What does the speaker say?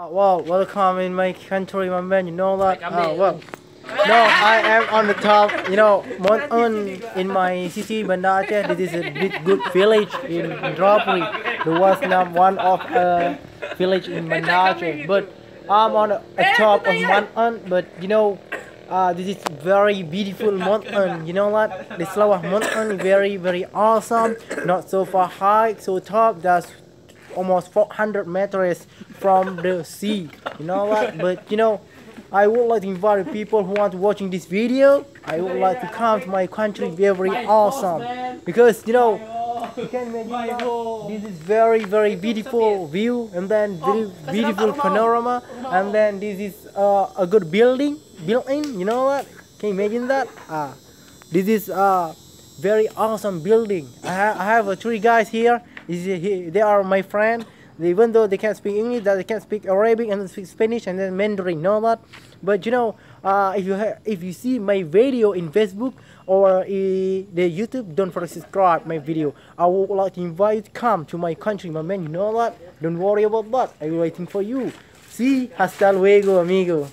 Uh, well, welcome in my country, my man. You know that. Uh, well, no, I am on the top. You know, Monton in my city, Banda Aceh. This is a big good village in Dropri. There was not one of a village in Banda Aceh, but I'm on a, a top of Monton. But you know, uh, this is very beautiful mountain. You know what? The Seulawah mountain is very very awesome. Not so far high, so top. That's almost 400 meters from the sea. You know what? But you know, I would like to invite people who want to watching this video. I would like to come to my country. Very awesome because you know. You can imagine that. this is very very beautiful view and then very beautiful panorama and then this is uh, a good building building you know what can you imagine that ah this is a very awesome building I, ha I have uh, three guys here is he, they are my friend even though they can't speak English, that they can speak Arabic and speak Spanish and then Mandarin, know that. But you know, uh, if you if you see my video in Facebook or the YouTube, don't forget to subscribe my video. I would like to invite you to come to my country, my man. You know that. Don't worry about that. I'm waiting for you. See, hasta luego, amigo.